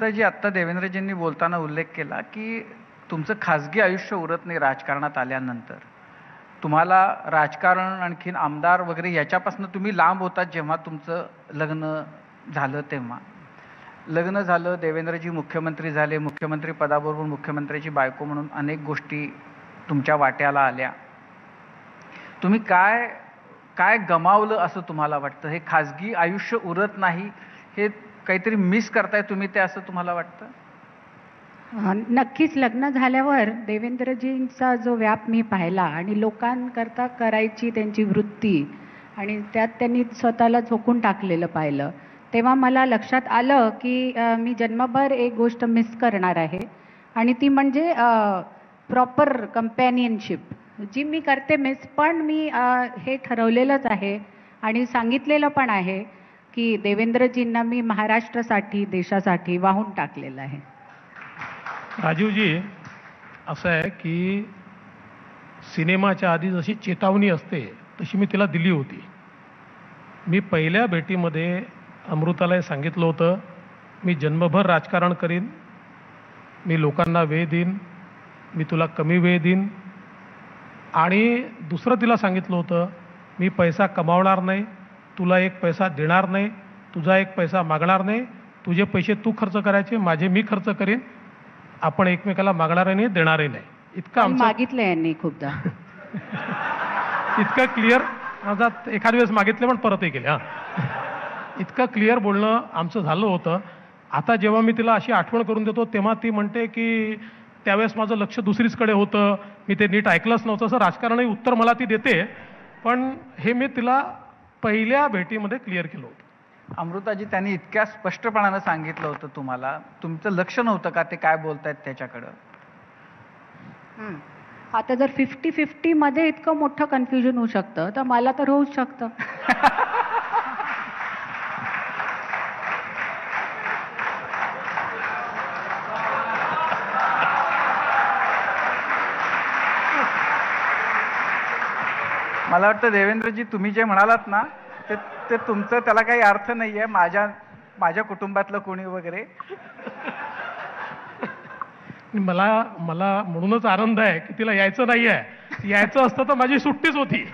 अमृताजी आत्ता देवेंद्रजींनी बोलताना उल्लेख केला की तुमचं खाजगी आयुष्य उरत नाही राजकारणात आल्यानंतर. तुम्हाला राजकारण आणखीन आमदार वगैरे याच्यापासून तुम्ही लांब होतात जेव्हा तुमचं लग्न झालं तेव्हा. लग्न झालं देवेंद्रजी मुख्यमंत्री झाले मुख्यमंत्री पदाबरोबर मुख्यमंत्र्याची बायको म्हणून अनेक गोष्टी तुमच्या वाट्याला आल्या. तुम्ही काय काय गमावलं असं तुम्हाला वाटतं? हे खाजगी आयुष्य उरत नाही हे काहीतरी मिस करताय तुम्ही ते असं तुम्हाला वाटतं? नक्कीच लग्न झाल्यावर देवेंद्रजींचा जो व्याप मी पाहिला आणि लोकांकरता करायची त्यांची वृत्ती आणि त्यात त्यांनी स्वतःला झोकून टाकलेलं पाहिलं तेव्हा मला लक्षात आलं की मी जन्मभर एक गोष्ट मिस करणार आहे आणि ती म्हणजे प्रॉपर कम्पॅनियनशिप जी मी करते मिस पण मी हे ठरवलेलंच आहे आणि सांगितलेलं पण आहे की देवेंद्रजींना मी महाराष्ट्रासाठी देशासाठी वाहून टाकलेलं आहे. राजीवजी असं आहे की सिनेमाच्या आधी जशी चेतावणी असते तशी मी तिला दिली होती. मी पहिल्या भेटीमध्ये अमृताला सांगितलं होतं मी जन्मभर राजकारण करीन मी लोकांना वेळ देईन मी तुला कमी वेळ देईन. आणि दुसरं तिला सांगितलं होतं मी पैसा कमावणार नाही तुला एक पैसा देणार नाही तुझा एक पैसा मागणार नाही तुझे पैसे तू खर्च करायचे माझे मी खर्च करीन आपण एकमेकाला मागणारही नाही देणारही नाही. इतकं मागितलं यांनी खूपदा. इतकं क्लिअर माझा एखाद वेळेस मागितले पण परतही केले हां. इतकं क्लिअर बोलणं आमचं झालं होतं. आता जेव्हा मी तिला अशी आठवण करून देतो तेव्हा ती म्हणते की त्यावेळेस माझं लक्ष दुसरीचकडे होतं. मी ते नीट ऐकलंच नव्हतं. असं राजकारणही उत्तर मला ती देते. पण हे मी तिला पहिल्या भेटीमध्ये क्लिअर केलं होतं. अमृताजी त्यांनी इतक्या स्पष्टपणानं सांगितलं होतं तुम्हाला. तुमचं लक्ष नव्हतं का ते काय बोलतायत त्याच्याकडं? हं. आता जर फिफ्टी फिफ्टी मध्ये इतकं मोठं कन्फ्युजन होऊ शकतं तर मला तर होऊच शकतं. मला वाटतं देवेंद्रजी तुम्ही जे म्हणालात ना ते ते तुमचं त्याला काही अर्थ नाही आहे माझ्या माझ्या कुटुंबातलं कोणी वगैरे. मला मला म्हणूनच आनंद आहे की तिला यायचं नाही आहे यायचं असतं तर माझी सुट्टीच होती.